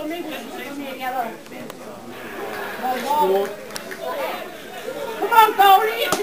Come on, Tony!